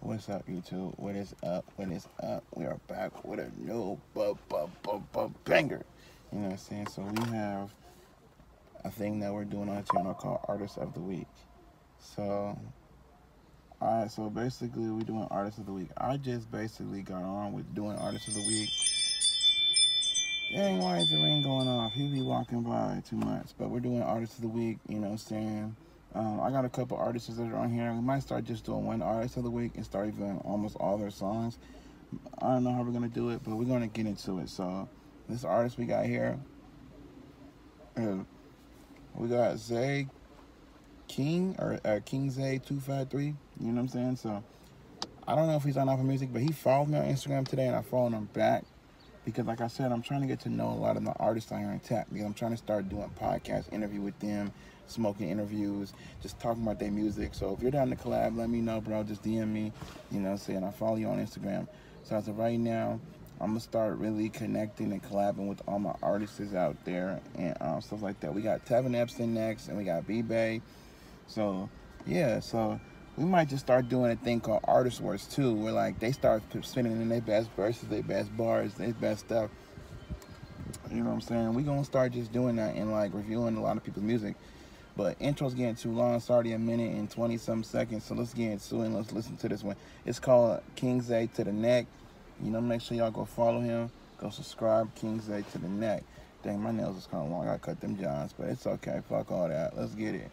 What's up, YouTube? What is up? What is up? We are back with a new bu- bu- bu- bu- banger. You know what I'm saying? So we have a thing that we're doing on the channel called Artist of the Week. So, alright, so basically we're doing Artist of the Week. I just basically got on with doing Artist of the Week. Dang, why is the rain going off? He be walking by too much. But we're doing Artist of the Week, you know what I'm saying? Um, I got a couple artists that are on here. We might start just doing one artist of the week and start doing almost all their songs. I don't know how we're gonna do it, but we're gonna get into it. So this artist we got here, uh, we got Zay King or uh, King Zay two five three. You know what I'm saying? So I don't know if he's on Apple Music, but he followed me on Instagram today, and I followed him back because, like I said, I'm trying to get to know a lot of the artists on in tap. Because I'm trying to start doing podcast interview with them, smoking interviews, just talking about their music. So if you're down to collab, let me know, bro. Just DM me. You know, saying I follow you on Instagram. So as of right now, I'm gonna start really connecting and collabing with all my artists out there and um, stuff like that. We got Tevin Epson next, and we got B-Bay. So yeah, so we might just start doing a thing called Artist Wars too, where like they start spinning in their best verses, their best bars, their best stuff. You know what I'm saying? We gonna start just doing that and like reviewing a lot of people's music. But intro's getting too long. It's already a minute and 20 some seconds. So let's get into it and let's listen to this one. It's called King Zay to the Neck. You know, make sure y'all go follow him. Go subscribe, King Zay to the Neck. Dang, my nails is kind of long. I cut them johns, but it's okay. Fuck all that. Let's get it.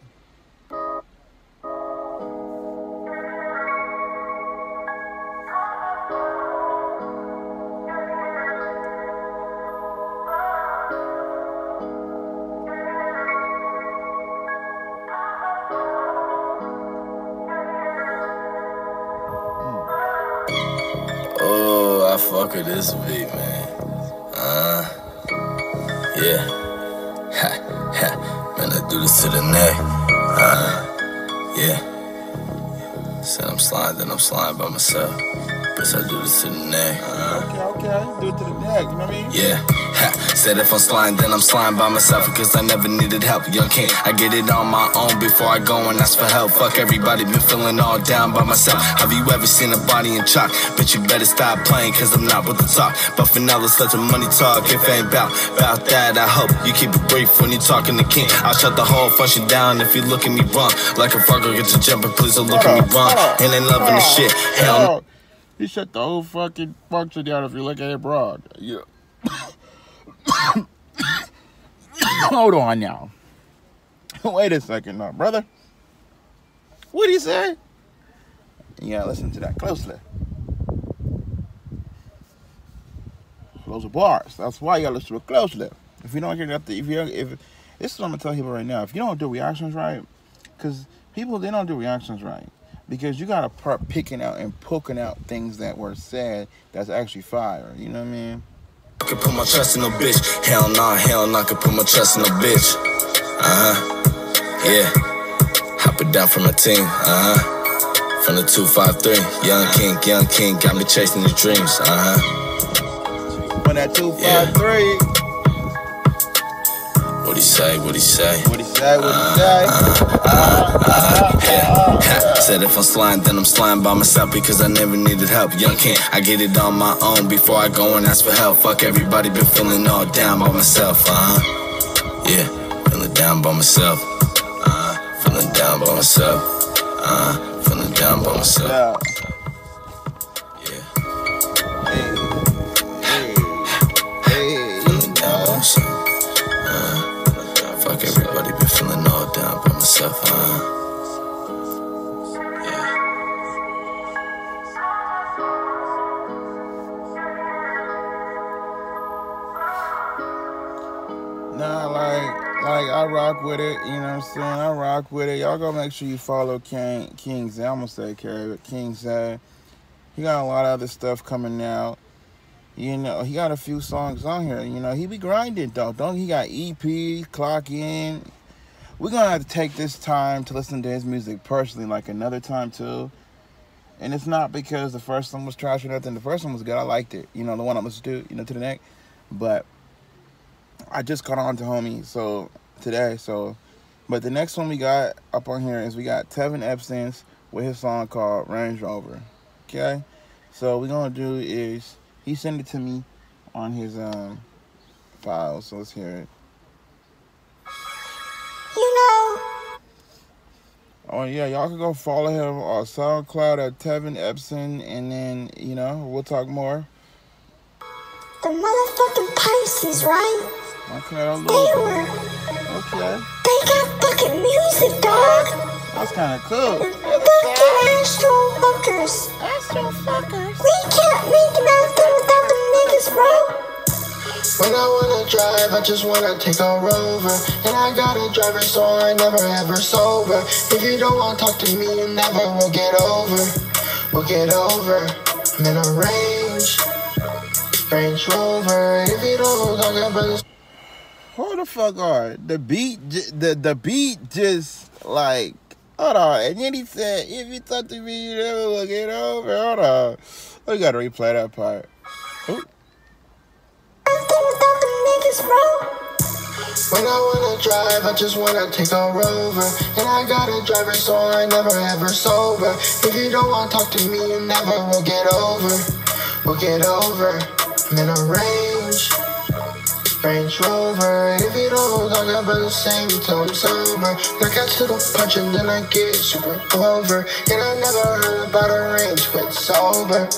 With this beat, man. Uh, yeah. Ha, ha. Man, I do this to the neck. Uh, yeah. Said I'm sliding, then I'm sliding by myself. Guess I do this to the neck. Uh, Okay. Do it to the neck. You know what I mean? yeah. Ha. Said if I'm sliding, then I'm sliding by myself because I never needed help. Young king, I get it on my own before I go and ask for help. Fuck everybody, been feeling all down by myself. Have you ever seen a body in chalk? But you better stop playing because I'm not with the talk. But for now, let's let the money talk. If ain't bout, bout that, I hope you keep it brief when you talking to king. I'll shut the whole function down if you look at me wrong. Like a fucker, get your jumping, please don't look at me uh, wrong. And ain't loving the uh, shit. Hell no. He shut the whole fucking function down if you look at it broad. Yeah. Hold on now. Wait a second now, brother. What did he say? Yeah, listen to that closely. Those are bars. That's why you gotta listen to it closely. If you don't hear that, if you if this is what I'm gonna tell people right now. If you don't do reactions right, because people they don't do reactions right because you gotta start picking out and poking out things that were said that's actually fire. You know what I mean? I can put my trust in a bitch. Hell nah, hell nah, I can put my trust in a bitch. Uh huh. Yeah. Hop it down from a team. Uh huh. From the 253. Young king, young king, got me chasing the dreams. Uh huh. When that two five three, What he say? What he say? what he say? What he say? Said if I'm sliding, then I'm sliding by myself because I never needed help. Young king, I get it on my own before I go and ask for help. Fuck everybody, been feeling all down by myself. Uh huh. Yeah, feeling down by myself. Uh huh. Feeling down by myself. Uh huh. Feeling down by myself. Yeah. Rock with it. You know what I'm saying? I rock with it. Y'all go make sure you follow King King Zay. I'm gonna say Carrie, but King Zay. He got a lot of other stuff coming out. You know, he got a few songs on here. You know, he be grinding though. Don't he got EP, clock in. We're gonna have to take this time to listen to his music personally, like another time too. And it's not because the first one was trash or nothing. The first one was good. I liked it. You know, the one I listened to, do, you know, to the neck. But I just caught on to homie, so today. So, but the next one we got up on here is we got Tevin Epstein's with his song called Range Rover. Okay, so we're gonna do is he sent it to me on his um file. So let's hear it. You know, Oh yeah, y'all can go follow him on SoundCloud at Tevin Epson, and then you know we'll talk more. the motherfucking Pisces, right? Okay, They were, okay. they got fucking music, dog. That's kind of cool. Fucking astro fuckers. Astro fuckers. We can't make nothing without the niggas, bro. When I wanna drive, I just wanna take a rover. And I got a driver, so I never ever sober. If you don't wanna talk to me, you never will get over. We'll get over. I'm in a range, Range Rover. If you don't talk about this. Hold the fuck on. The beat, the the beat just like hold on. And then he said, "If you talk to me, you never will get over." Hold on. We gotta replay that part. When I wanna drive, I just wanna take a rover. And I got a driver, so I never ever sober. If you don't wanna talk to me, you never will get over. We'll get over. I'm in a range, Range Rover. If you don't talk about the same till I'm sober. Like I the punch and then I get super over. And I never heard about a range with sober.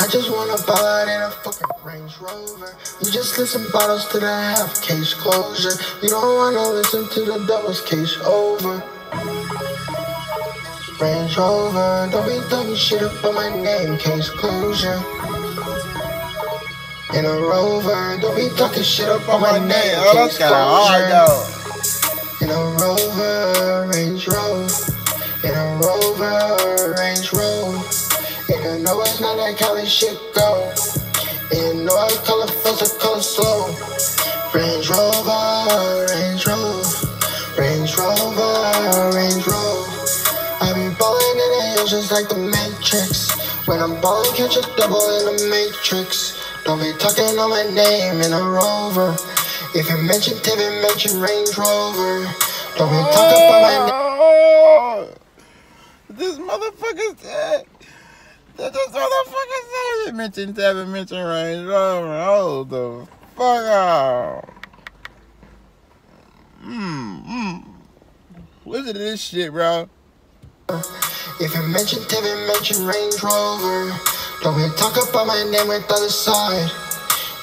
I just wanna ball out in a fucking Range Rover. You just listen bottles to the half case closure. You don't wanna listen to the doubles case over. Range Rover, don't be talking shit up on my name, case closure. In a Rover, don't be talking shit up on my name, Oh, that's kind of hard though. In a Rover, Range Rover. In a Rover, Range Rover. You know it's not that Cali shit go. And know I color fast, I color slow. Range Rover, Range Rover. Range Rover, Range Rover. I be ballin' in the hills just like the Matrix. When I'm ballin', catch a double in the Matrix. Don't be talking on my name in a Rover. If you mention Tevin, mention Range Rover. Don't be talking about my name. Oh, this motherfucker said. This motherfucker said. He mentioned Tevin, mentioned Range Rover. Hold the fuck out. Hmm. Mm. Listen to this shit, bro. If you mention Tevin, mention Range Rover. Don't be talk about my name with other side.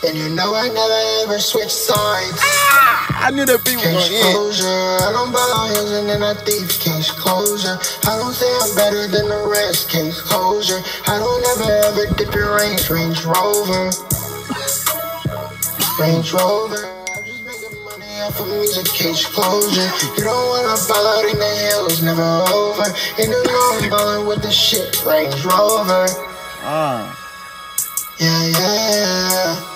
And you know I never ever switch sides. Ah! I knew that people Case gonna hit. closure. I don't buy and then I thief. Case closure. I don't say I'm better than the rest. Case closure. I don't ever ever dip your range. Range Rover. Range Rover. I'm just making money off of music. Case closure. You don't wanna ball out in the hills. Never over. And you know I'm ballin' with the shit. Range Rover. Uh. Yeah, yeah.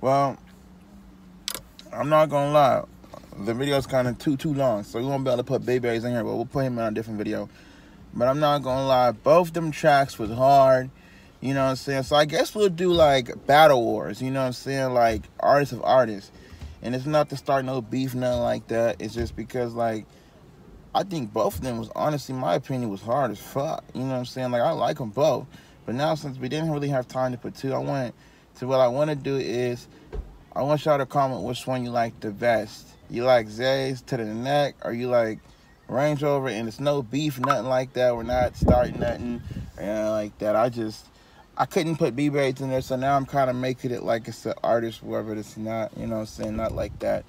Well, I'm not gonna lie. The video's kind of too too long, so we won't be able to put Bayberries in here, but we'll put him in a different video. But I'm not gonna lie, both them tracks was hard. You know what I'm saying? So I guess we'll do like battle wars. You know what I'm saying? Like artists of artists, and it's not to start no beef, nothing like that. It's just because like I think both of them was honestly, my opinion was hard as fuck. You know what I'm saying? Like I like them both, but now since we didn't really have time to put two, I want to what I want to do is I want y'all to comment which one you like the best. You like Zay's to the neck, or you like Range Rover? And it's no beef, nothing like that. We're not starting nothing, and like that. I just I couldn't put B Braids in there, so now I'm kind of making it like it's an artist, wherever it's not. You know I'm saying? Not like that.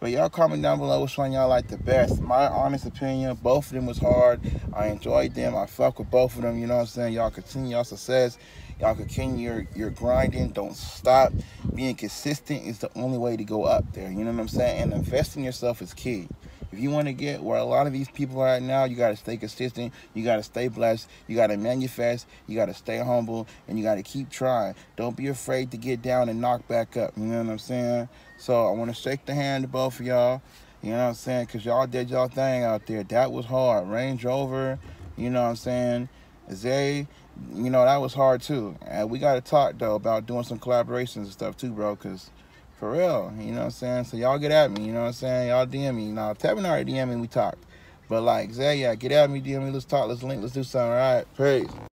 But y'all comment down below which one y'all like the best. My honest opinion, both of them was hard. I enjoyed them. I fuck with both of them. You know what I'm saying? Y'all continue your success. Y'all continue your, your grinding. Don't stop. Being consistent is the only way to go up there. You know what I'm saying? And investing yourself is key. If you want to get where a lot of these people are at now, you got to stay consistent. You got to stay blessed. You got to manifest. You got to stay humble. And you got to keep trying. Don't be afraid to get down and knock back up. You know what I'm saying? So I want to shake the hand of both of y'all. You know what I'm saying? Cause y'all did y'all thing out there. That was hard. Range Rover, you know what I'm saying? Zay, you know that was hard too. And we gotta talk though about doing some collaborations and stuff too, bro. Cause for real, you know what I'm saying? So y'all get at me, you know what I'm saying? Y'all DM me. Now Tevin already DM me, we talked. But like Zay, yeah, get at me, DM me, let's talk, let's link, let's do something. All right, peace.